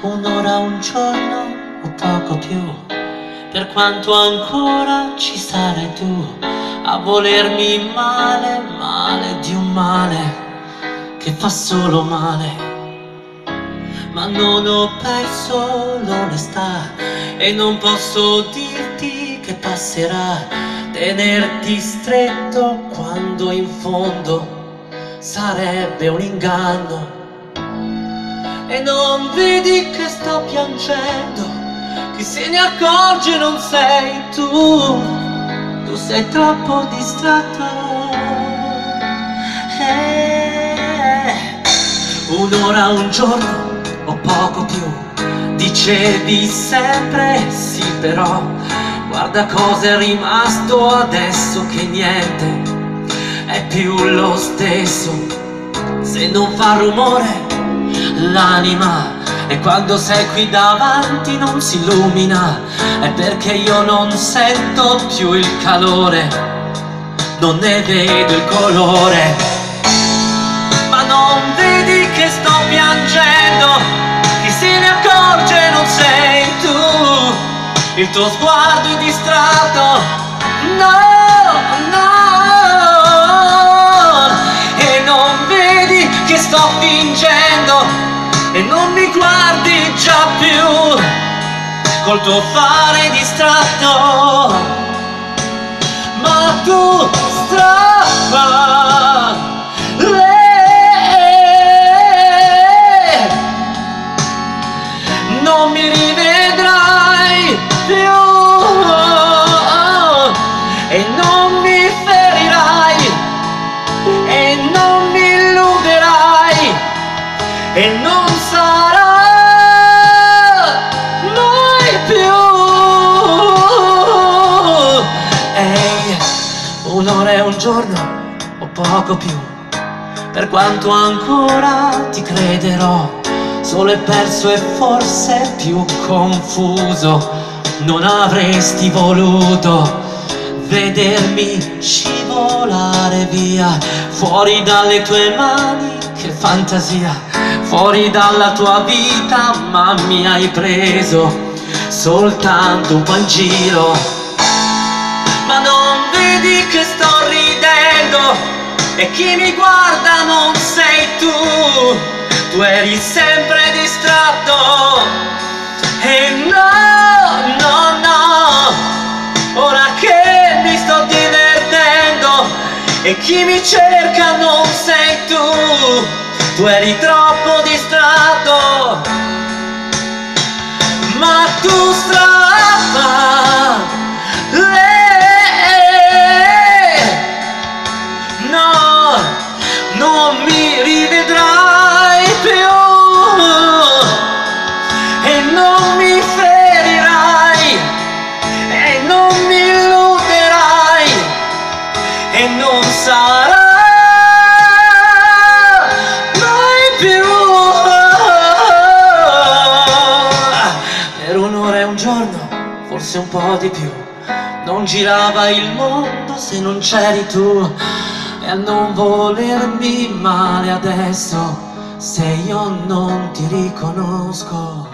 Un'ora, un giorno o poco più, per quanto ancora ci sarai tu a volermi male, male di un male che fa solo male. Ma non ho perso l'onestà e non posso dirti che passerà tenerti stretto quando in fondo sarebbe un inganno. E non vedi che sto piangendo, chi se ne accorge non sei tu, tu sei troppo distratto. Eh, un'ora, un giorno o poco più, dicevi sempre sì però, guarda cosa è rimasto adesso che niente è più lo stesso, se non fa rumore l'anima e quando sei qui davanti non si illumina, è perché io non sento più il calore, non ne vedo il colore, ma non vedi che sto piangendo, chi se ne accorge non sei tu, il tuo sguardo è distratto, no, sto fingendo e non mi guardi già più col tuo fare distratto. Ma tu e non sarà mai più. Ehi, un'ora e un giorno o poco più. Per quanto ancora ti crederò solo e perso e forse più confuso. Non avresti voluto vedermi scivolare via fuori dalle tue mani che fantasia fuori dalla tua vita ma mi hai preso soltanto un po' in giro. Ma non vedi che sto ridendo e chi mi guarda non sei tu. Tu eri sempre distratto. E no, no, no ora che mi sto divertendo e chi mi cerca non sei tu tu eri troppo distratto ma tu strappa no non mi rivedrai più e non mi ferirai e non mi illuderai e non sarà per un'ora e un giorno forse un po' di più. Non girava il mondo se non c'eri tu. E a non volermi male adesso se io non ti riconosco